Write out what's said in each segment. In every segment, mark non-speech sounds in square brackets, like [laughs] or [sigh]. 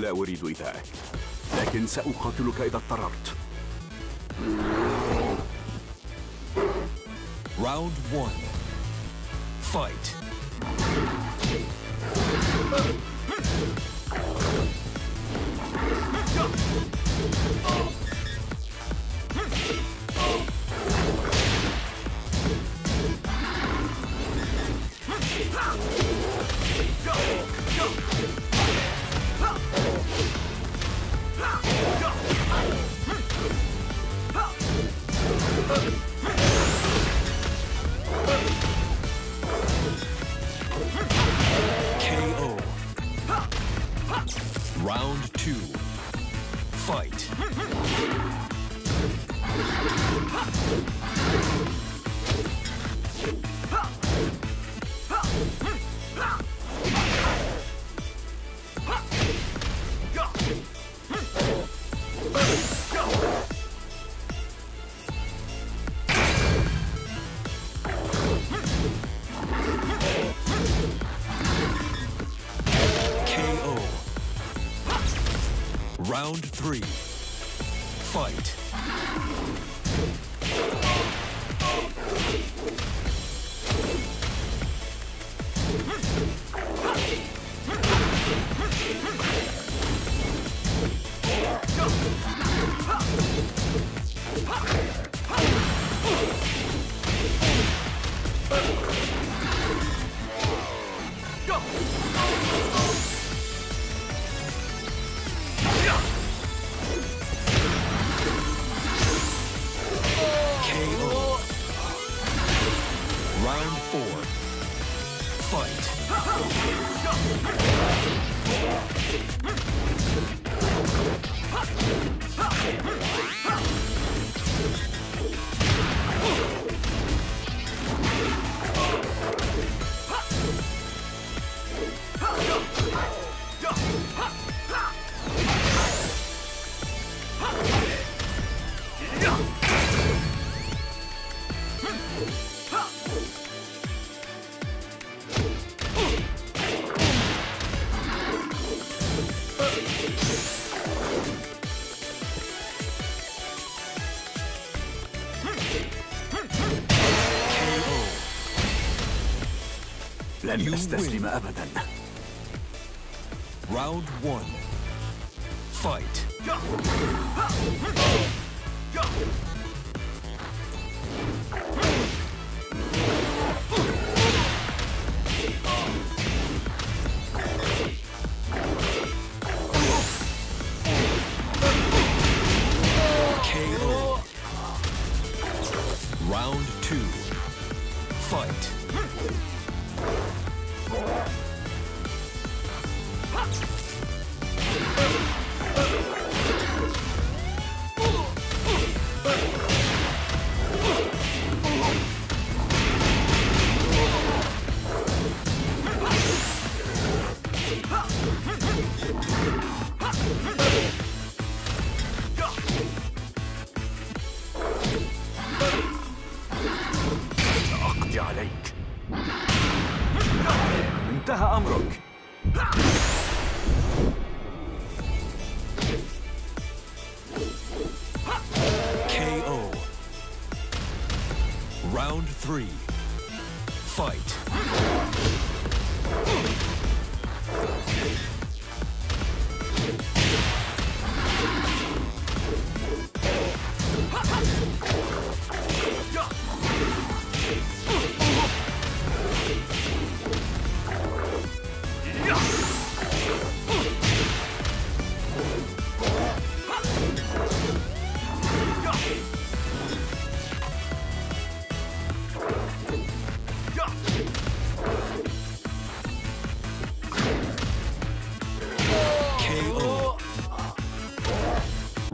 لا أريد إيذائك لكن سأقاتلك إذا اضطررت Round one. Fight. KO. Round two. Fight. Round three. Fight. KO. لن You أستسلم win. أبدا Round one. Fight. Oh!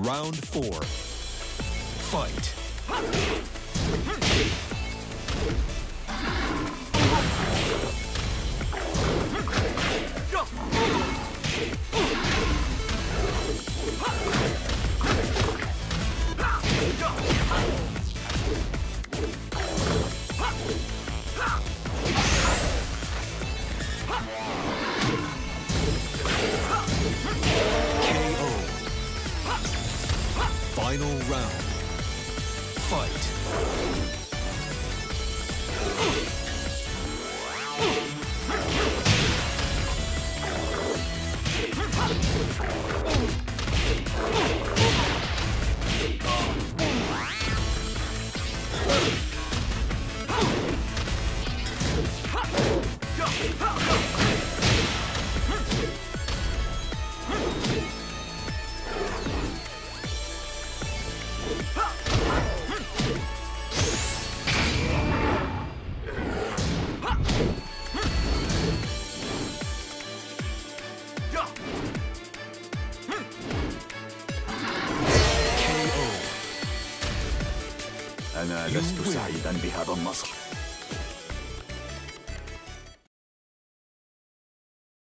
Round four. Fight. Final round. Fight. [laughs] أنا لست سعيدا بهذا النصر.